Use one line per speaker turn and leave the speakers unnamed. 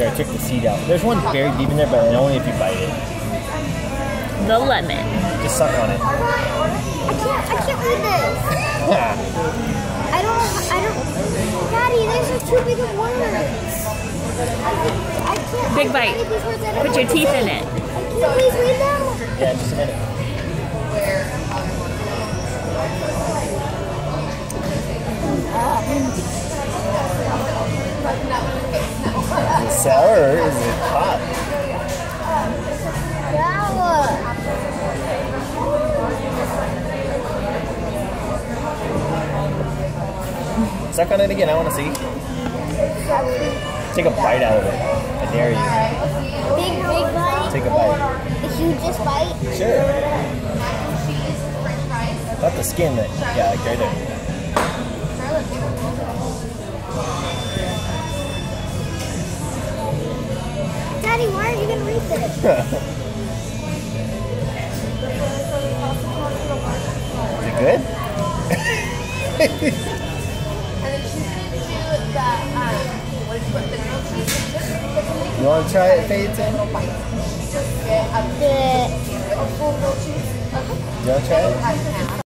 There, I took the seed out. There's one buried deep in there, but only if you bite it.
The lemon.
Just suck on it.
I can't, I can't read this. I don't, I don't. Daddy, these are too big of words. I, I can't.
Big bite.
can't read these words. I don't
Put your teeth in it.
say. Can you please read them?
yeah, just a minute. Sour or is it hot?
Yeah.
Suck on it again. I want to see. Take a bite out of it. I dare you.
Big, big bite.
Take a bite.
The hugest bite.
Sure. Not the skin, but yeah, like right there.
Daddy, why are you gonna read this?
Is it good? You want to try it, Fades? You want
The
to try it?